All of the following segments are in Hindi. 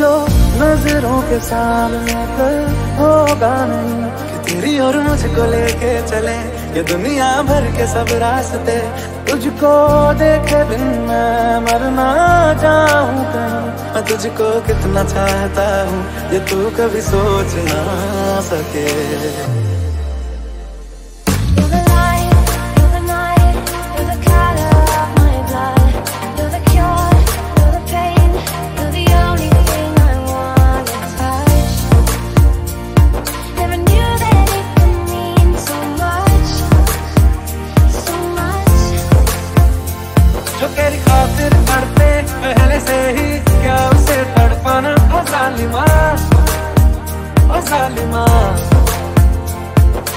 नज़रों के सामने कल होगा नहीं। कि तेरी और मुझको लेके चले, ये दुनिया भर के सब रास्ते। तुझको देखे बिन मैं मरना चाहूँ कहीं, मैं तुझको कितना चाहता हूँ, ये तू कभी सोच ना सके। जालिमा ओ जालिमा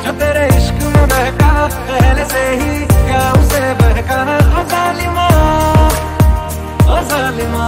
जो तेरे इश्क में बहका पहले से ही क्या उसे बहकाना ओ जालिमा ओ जालिमा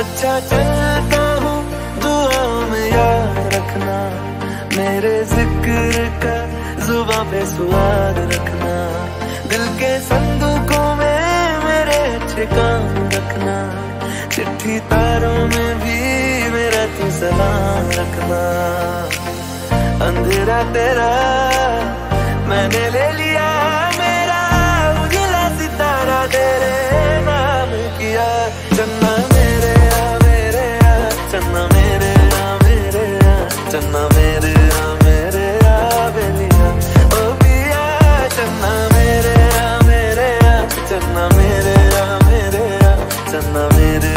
अच्छा चलता हूँ दुआओं में याद रखना, मेरे ज़िक्र का जुबा पे सुहाग रखना, दिल के संदूकों में मेरे अच्छे काम रखना, चिट्ठी तारों में भी मेरा तू सलाम रखना। अंधेरा तेरा मैंने ले लिया मेरे आ मेरे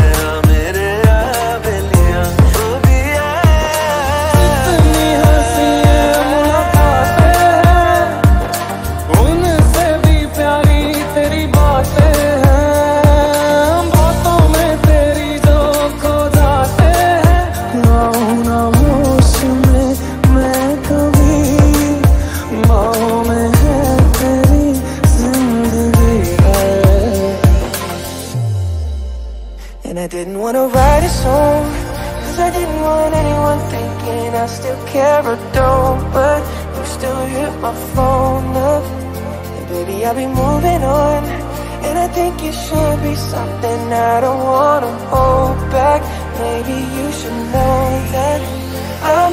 I still care or don't But you still hit my phone up. And baby I'll be moving on. And I think it should be something I don't wanna hold back. Maybe you should know that I'm